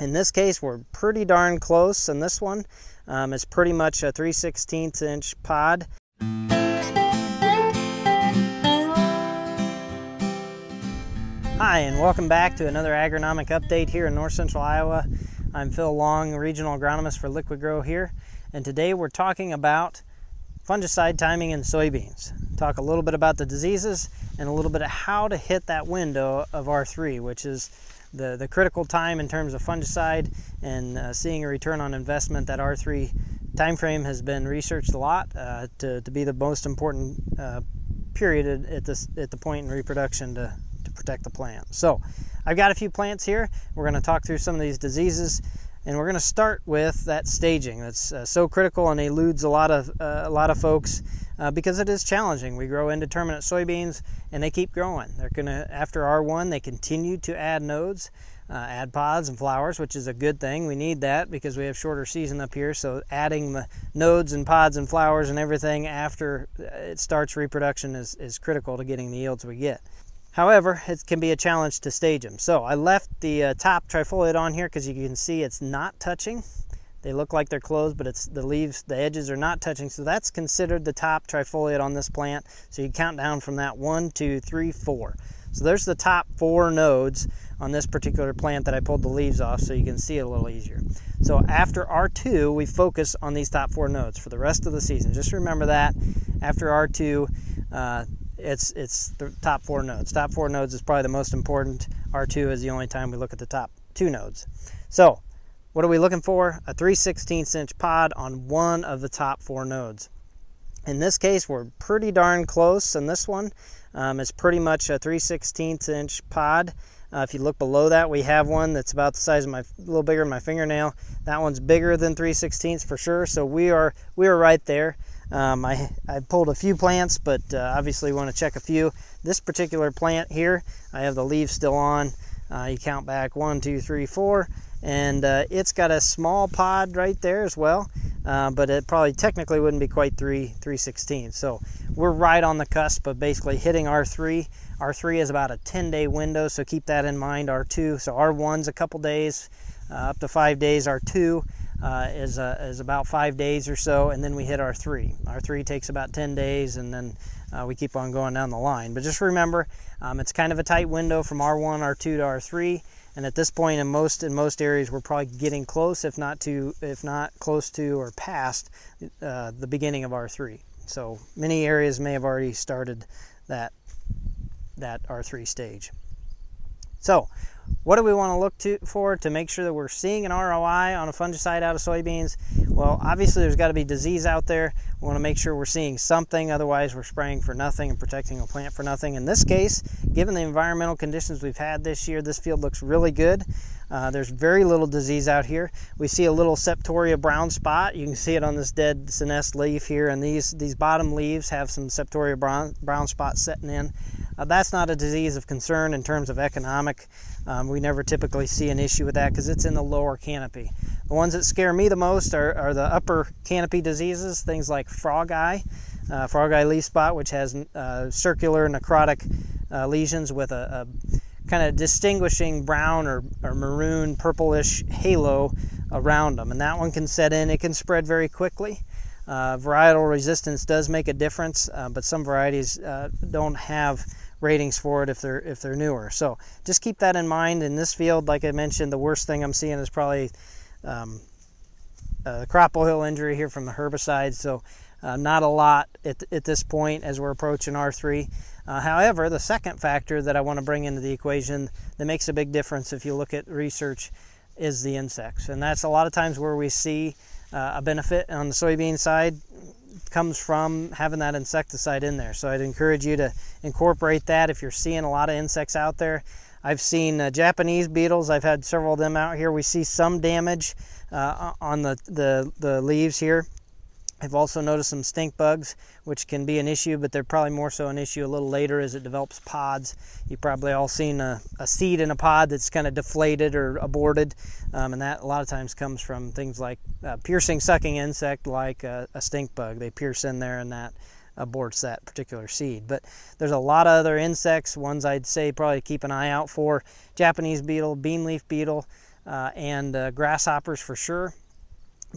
In this case, we're pretty darn close in this one. Um, pretty much a 3 16 inch pod. Hi, and welcome back to another agronomic update here in north central Iowa. I'm Phil Long, regional agronomist for Liqui-Grow here, and today we're talking about fungicide timing in soybeans. Talk a little bit about the diseases and a little bit of how to hit that window of R3, which is the, the critical time in terms of fungicide and uh, seeing a return on investment. That R3 time frame has been researched a lot uh, to, to be the most important uh, period at, this, at the point in reproduction to, to protect the plant. So I've got a few plants here. We're going to talk through some of these diseases and we're going to start with that staging that's uh, so critical and eludes a lot of uh, a lot of folks uh, because it is challenging. We grow indeterminate soybeans and they keep growing. They're to after R1 they continue to add nodes, uh, add pods and flowers, which is a good thing. We need that because we have shorter season up here. So adding the nodes and pods and flowers and everything after uh, it starts reproduction is, is critical to getting the yields we get. However, it can be a challenge to stage them. So I left the uh, top trifoliate on here because you can see it's not touching. They look like they're closed, but it's the leaves, the edges are not touching. So that's considered the top trifoliate on this plant. So you count down from that one, two, three, four. So there's the top four nodes on this particular plant that I pulled the leaves off so you can see it a little easier. So after R2, we focus on these top four nodes for the rest of the season. Just remember that after R2, uh, it's it's the top four nodes. Top four nodes is probably the most important. R2 is the only time we look at the top two nodes. So what are we looking for? A 3 16 inch pod on one of the top four nodes. In this case, we're pretty darn close in this one. Um, it's pretty much a 3 16 inch pod. Uh, if you look below that, we have one that's about the size of my, a little bigger than my fingernail. That one's bigger than 3 16 for sure. So we are we are right there. Um, I, I pulled a few plants, but uh, obviously want to check a few. This particular plant here, I have the leaves still on. Uh, you count back one, two, three, four, and uh, it's got a small pod right there as well, uh, but it probably technically wouldn't be quite 3, 316. So we're right on the cusp of basically hitting R3. R3 is about a 10 day window, so keep that in mind. R2, so R1's a couple days, uh, up to five days. R2 uh, is, uh, is about five days or so, and then we hit R3. Our three takes about 10 days, and then uh, we keep on going down the line. But just remember, um, it's kind of a tight window from R1, R2 to R3, and at this point, in most in most areas, we're probably getting close, if not to, if not close to or past uh, the beginning of R3. So many areas may have already started that that R3 stage. So what do we want to look to, for to make sure that we're seeing an ROI on a fungicide out of soybeans? Well, obviously there's got to be disease out there. We want to make sure we're seeing something, otherwise we're spraying for nothing and protecting a plant for nothing. In this case, given the environmental conditions we've had this year, this field looks really good. Uh, there's very little disease out here. We see a little septoria brown spot. You can see it on this dead senesced leaf here, and these, these bottom leaves have some septoria brown, brown spots setting in. Uh, that's not a disease of concern in terms of economic. Um, we never typically see an issue with that because it's in the lower canopy. The ones that scare me the most are, are the upper canopy diseases, things like frog eye, uh, frog eye leaf spot, which has uh, circular necrotic uh, lesions with a, a kind of distinguishing brown or, or maroon purplish halo around them. And that one can set in, it can spread very quickly. Uh, varietal resistance does make a difference, uh, but some varieties uh, don't have ratings for it if they're if they're newer. So just keep that in mind. In this field, like I mentioned, the worst thing I'm seeing is probably um, a crop oil injury here from the herbicide. So uh, not a lot at, at this point as we're approaching R3. Uh, however, the second factor that I want to bring into the equation that makes a big difference if you look at research is the insects. And that's a lot of times where we see uh, a benefit on the soybean side comes from having that insecticide in there. So I'd encourage you to incorporate that if you're seeing a lot of insects out there. I've seen uh, Japanese beetles. I've had several of them out here. We see some damage uh, on the, the, the leaves here. I've also noticed some stink bugs, which can be an issue, but they're probably more so an issue a little later as it develops pods. You've probably all seen a, a seed in a pod that's kind of deflated or aborted, um, and that a lot of times comes from things like a piercing sucking insect like a, a stink bug. They pierce in there and that aborts that particular seed. But there's a lot of other insects, ones I'd say probably keep an eye out for. Japanese beetle, bean leaf beetle, uh, and uh, grasshoppers for sure.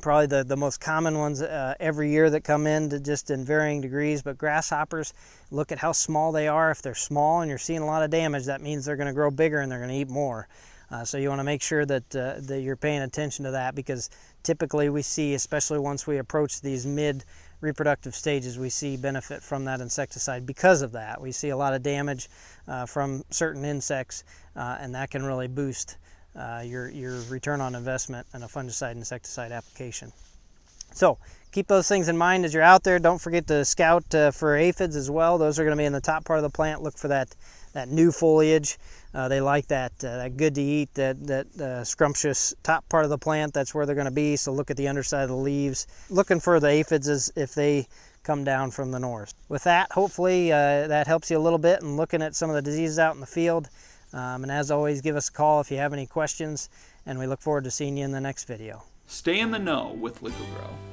Probably the, the most common ones uh, every year that come in to just in varying degrees, but grasshoppers, look at how small they are. If they're small and you're seeing a lot of damage, that means they're going to grow bigger and they're going to eat more. Uh, so you want to make sure that, uh, that you're paying attention to that because typically we see, especially once we approach these mid reproductive stages, we see benefit from that insecticide because of that. We see a lot of damage uh, from certain insects, uh, and that can really boost uh, your, your return on investment in a fungicide insecticide application. So keep those things in mind as you're out there. Don't forget to scout uh, for aphids as well. Those are going to be in the top part of the plant. Look for that, that new foliage. Uh, they like that, uh, that good to eat, that, that uh, scrumptious top part of the plant. That's where they're going to be. So look at the underside of the leaves. Looking for the aphids as if they come down from the north. With that, hopefully uh, that helps you a little bit in looking at some of the diseases out in the field. Um, and as always, give us a call if you have any questions, and we look forward to seeing you in the next video. Stay in the know with LiquiGrow.